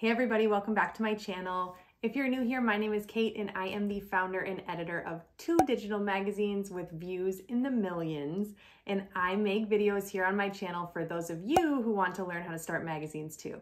Hey everybody, welcome back to my channel. If you're new here, my name is Kate and I am the founder and editor of two digital magazines with views in the millions. And I make videos here on my channel for those of you who want to learn how to start magazines too.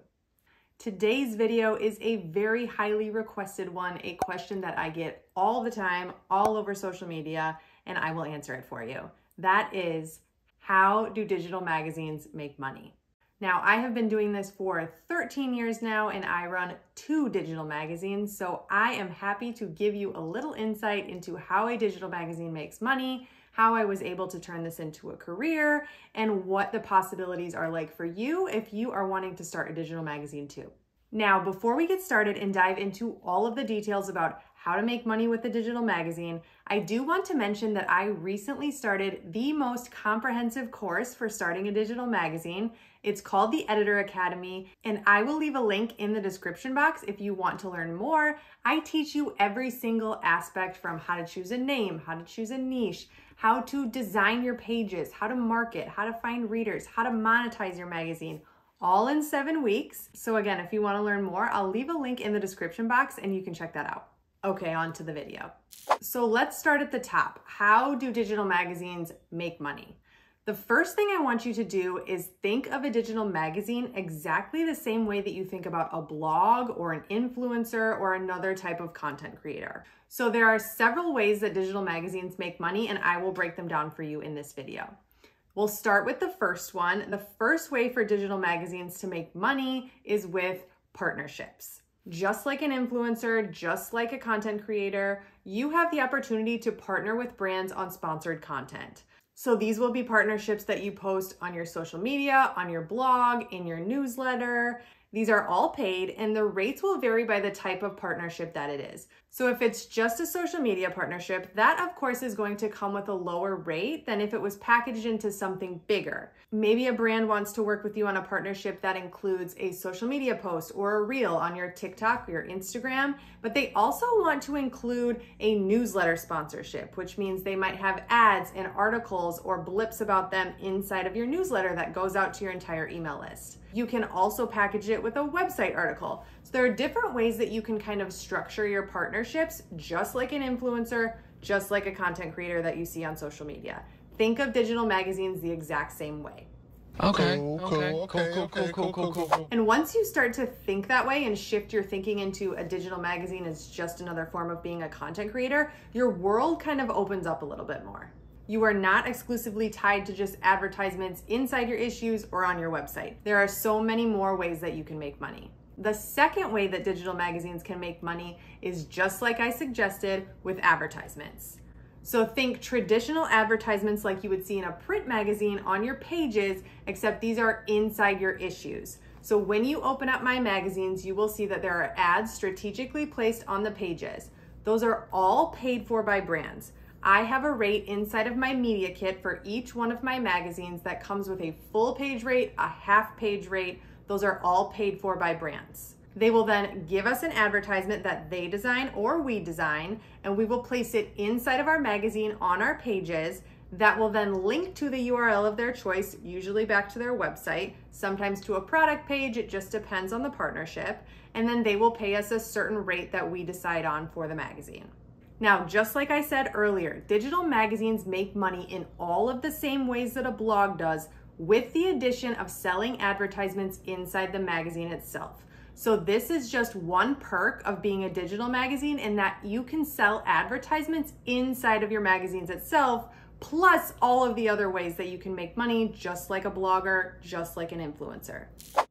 Today's video is a very highly requested one, a question that I get all the time, all over social media, and I will answer it for you. That is, how do digital magazines make money? Now, I have been doing this for 13 years now and I run two digital magazines, so I am happy to give you a little insight into how a digital magazine makes money, how I was able to turn this into a career, and what the possibilities are like for you if you are wanting to start a digital magazine too. Now, before we get started and dive into all of the details about how to make money with a digital magazine, I do want to mention that I recently started the most comprehensive course for starting a digital magazine. It's called the Editor Academy, and I will leave a link in the description box if you want to learn more. I teach you every single aspect from how to choose a name, how to choose a niche, how to design your pages, how to market, how to find readers, how to monetize your magazine all in seven weeks. So again, if you wanna learn more, I'll leave a link in the description box and you can check that out. Okay, on to the video. So let's start at the top. How do digital magazines make money? The first thing I want you to do is think of a digital magazine exactly the same way that you think about a blog or an influencer or another type of content creator. So there are several ways that digital magazines make money and I will break them down for you in this video. We'll start with the first one. The first way for digital magazines to make money is with partnerships. Just like an influencer, just like a content creator, you have the opportunity to partner with brands on sponsored content. So these will be partnerships that you post on your social media, on your blog, in your newsletter. These are all paid and the rates will vary by the type of partnership that it is. So if it's just a social media partnership, that of course is going to come with a lower rate than if it was packaged into something bigger. Maybe a brand wants to work with you on a partnership that includes a social media post or a reel on your TikTok or your Instagram, but they also want to include a newsletter sponsorship, which means they might have ads and articles or blips about them inside of your newsletter that goes out to your entire email list. You can also package it with a website article. So there are different ways that you can kind of structure your partnerships, just like an influencer, just like a content creator that you see on social media. Think of digital magazines the exact same way. Okay. Cool, okay. cool, okay, cool, okay, cool, cool, cool, cool, cool, cool. And once you start to think that way and shift your thinking into a digital magazine as just another form of being a content creator, your world kind of opens up a little bit more. You are not exclusively tied to just advertisements inside your issues or on your website. There are so many more ways that you can make money. The second way that digital magazines can make money is just like I suggested with advertisements. So think traditional advertisements like you would see in a print magazine on your pages, except these are inside your issues. So when you open up my magazines, you will see that there are ads strategically placed on the pages. Those are all paid for by brands. I have a rate inside of my media kit for each one of my magazines that comes with a full page rate, a half page rate. Those are all paid for by brands. They will then give us an advertisement that they design or we design, and we will place it inside of our magazine on our pages. That will then link to the URL of their choice, usually back to their website, sometimes to a product page. It just depends on the partnership. And then they will pay us a certain rate that we decide on for the magazine. Now, just like I said earlier, digital magazines make money in all of the same ways that a blog does, with the addition of selling advertisements inside the magazine itself. So this is just one perk of being a digital magazine in that you can sell advertisements inside of your magazines itself, plus all of the other ways that you can make money, just like a blogger, just like an influencer.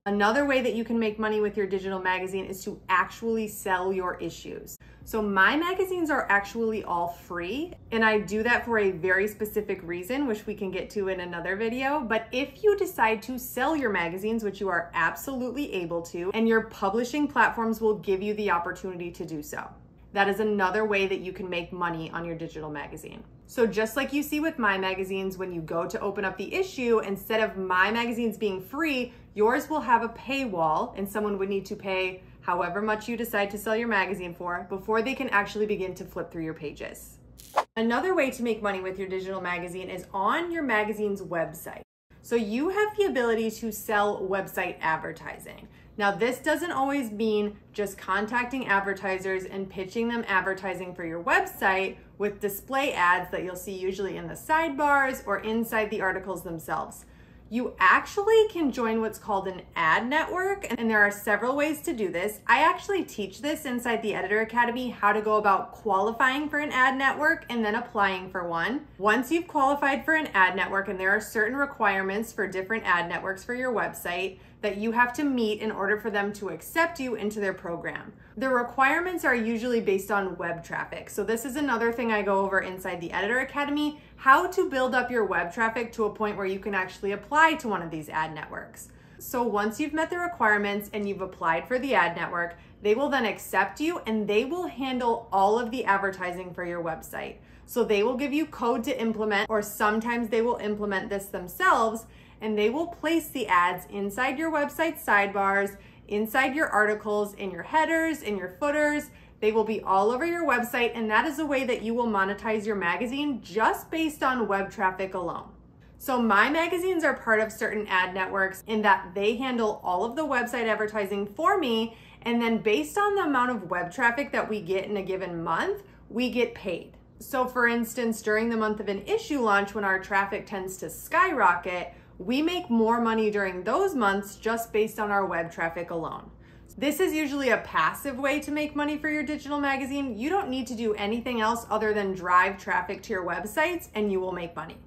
Another way that you can make money with your digital magazine is to actually sell your issues. So my magazines are actually all free and I do that for a very specific reason, which we can get to in another video. But if you decide to sell your magazines, which you are absolutely able to, and your publishing platforms will give you the opportunity to do so. That is another way that you can make money on your digital magazine. So just like you see with my magazines, when you go to open up the issue, instead of my magazines being free, yours will have a paywall and someone would need to pay however much you decide to sell your magazine for before they can actually begin to flip through your pages. Another way to make money with your digital magazine is on your magazine's website. So you have the ability to sell website advertising. Now, this doesn't always mean just contacting advertisers and pitching them advertising for your website with display ads that you'll see usually in the sidebars or inside the articles themselves you actually can join what's called an ad network, and there are several ways to do this. I actually teach this inside the Editor Academy how to go about qualifying for an ad network and then applying for one. Once you've qualified for an ad network, and there are certain requirements for different ad networks for your website, that you have to meet in order for them to accept you into their program. The requirements are usually based on web traffic. So this is another thing I go over inside the Editor Academy, how to build up your web traffic to a point where you can actually apply to one of these ad networks. So once you've met the requirements and you've applied for the ad network, they will then accept you and they will handle all of the advertising for your website. So they will give you code to implement, or sometimes they will implement this themselves and they will place the ads inside your website sidebars, inside your articles, in your headers, in your footers. They will be all over your website, and that is a way that you will monetize your magazine just based on web traffic alone. So, my magazines are part of certain ad networks in that they handle all of the website advertising for me. And then, based on the amount of web traffic that we get in a given month, we get paid. So, for instance, during the month of an issue launch, when our traffic tends to skyrocket, we make more money during those months just based on our web traffic alone. This is usually a passive way to make money for your digital magazine. You don't need to do anything else other than drive traffic to your websites and you will make money.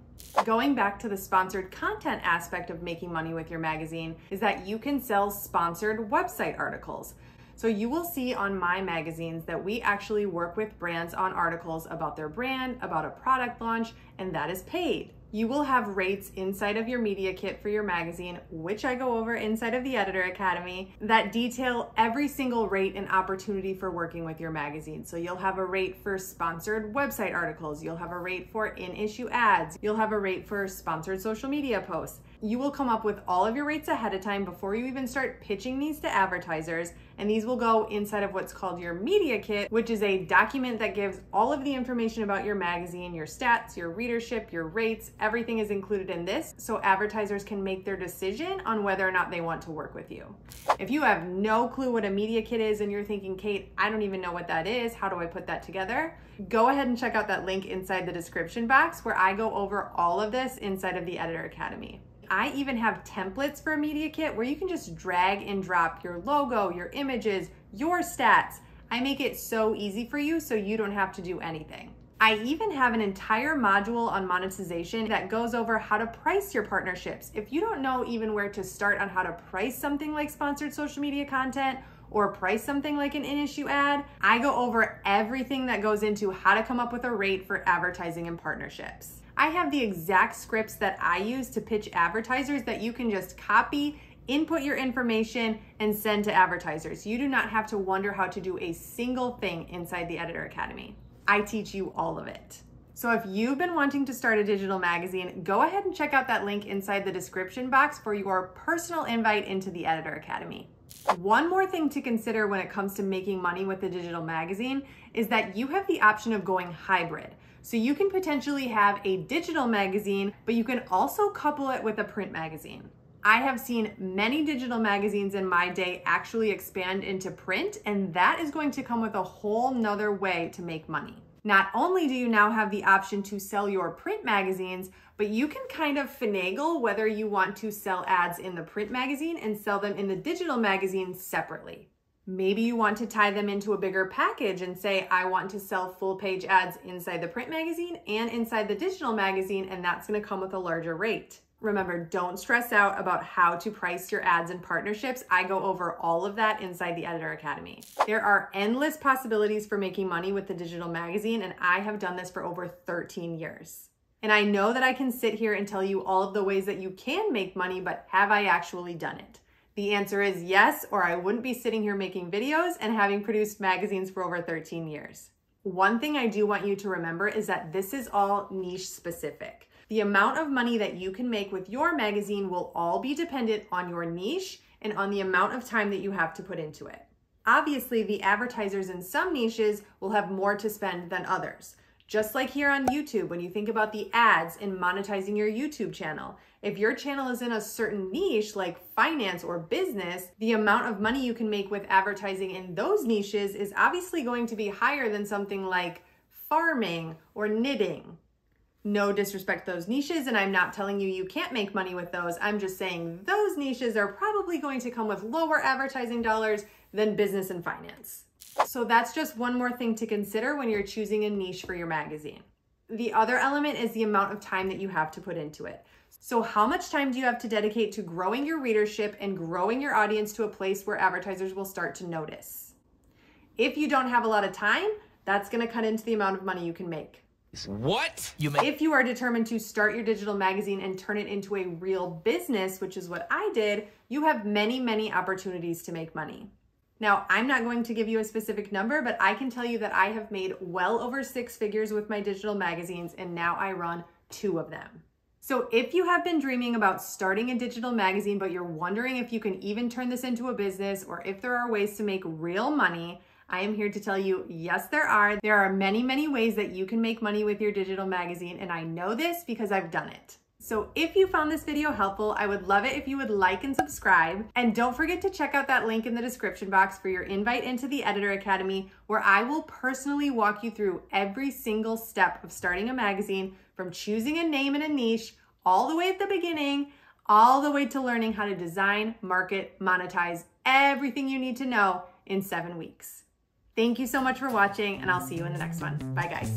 Going back to the sponsored content aspect of making money with your magazine is that you can sell sponsored website articles. So you will see on my magazines that we actually work with brands on articles about their brand, about a product launch, and that is paid. You will have rates inside of your media kit for your magazine, which I go over inside of the Editor Academy, that detail every single rate and opportunity for working with your magazine. So you'll have a rate for sponsored website articles, you'll have a rate for in issue ads, you'll have a rate for sponsored social media posts. You will come up with all of your rates ahead of time before you even start pitching these to advertisers. And these will go inside of what's called your media kit, which is a document that gives all of the information about your magazine, your stats, your readership, your rates, everything is included in this so advertisers can make their decision on whether or not they want to work with you. If you have no clue what a media kit is and you're thinking, Kate, I don't even know what that is, how do I put that together? Go ahead and check out that link inside the description box where I go over all of this inside of the Editor Academy. I even have templates for a media kit where you can just drag and drop your logo, your images, your stats. I make it so easy for you so you don't have to do anything. I even have an entire module on monetization that goes over how to price your partnerships. If you don't know even where to start on how to price something like sponsored social media content or price something like an in issue ad, I go over everything that goes into how to come up with a rate for advertising and partnerships. I have the exact scripts that I use to pitch advertisers that you can just copy, input your information, and send to advertisers. You do not have to wonder how to do a single thing inside the Editor Academy. I teach you all of it. So if you've been wanting to start a digital magazine, go ahead and check out that link inside the description box for your personal invite into the Editor Academy. One more thing to consider when it comes to making money with a digital magazine is that you have the option of going hybrid. So you can potentially have a digital magazine, but you can also couple it with a print magazine. I have seen many digital magazines in my day actually expand into print, and that is going to come with a whole nother way to make money. Not only do you now have the option to sell your print magazines, but you can kind of finagle whether you want to sell ads in the print magazine and sell them in the digital magazine separately. Maybe you want to tie them into a bigger package and say, I want to sell full page ads inside the print magazine and inside the digital magazine, and that's gonna come with a larger rate. Remember, don't stress out about how to price your ads and partnerships. I go over all of that inside the Editor Academy. There are endless possibilities for making money with the digital magazine, and I have done this for over 13 years. And I know that I can sit here and tell you all of the ways that you can make money, but have I actually done it? The answer is yes, or I wouldn't be sitting here making videos and having produced magazines for over 13 years. One thing I do want you to remember is that this is all niche specific. The amount of money that you can make with your magazine will all be dependent on your niche and on the amount of time that you have to put into it. Obviously, the advertisers in some niches will have more to spend than others. Just like here on YouTube, when you think about the ads and monetizing your YouTube channel, if your channel is in a certain niche like finance or business, the amount of money you can make with advertising in those niches is obviously going to be higher than something like farming or knitting. No disrespect those niches, and I'm not telling you you can't make money with those. I'm just saying those niches are probably going to come with lower advertising dollars than business and finance. So that's just one more thing to consider when you're choosing a niche for your magazine. The other element is the amount of time that you have to put into it. So, how much time do you have to dedicate to growing your readership and growing your audience to a place where advertisers will start to notice? If you don't have a lot of time, that's going to cut into the amount of money you can make. What? You may- if you are determined to start your digital magazine and turn it into a real business, which is what I did, you have many, many opportunities to make money. Now, I'm not going to give you a specific number, but I can tell you that I have made well over six figures with my digital magazines, and now I run two of them. So if you have been dreaming about starting a digital magazine, but you're wondering if you can even turn this into a business or if there are ways to make real money, I am here to tell you, yes, there are. There are many, many ways that you can make money with your digital magazine, and I know this because I've done it. So if you found this video helpful, I would love it if you would like and subscribe. And don't forget to check out that link in the description box for your invite into the Editor Academy, where I will personally walk you through every single step of starting a magazine from choosing a name and a niche all the way at the beginning, all the way to learning how to design, market, monetize everything you need to know in seven weeks. Thank you so much for watching, and I'll see you in the next one. Bye, guys.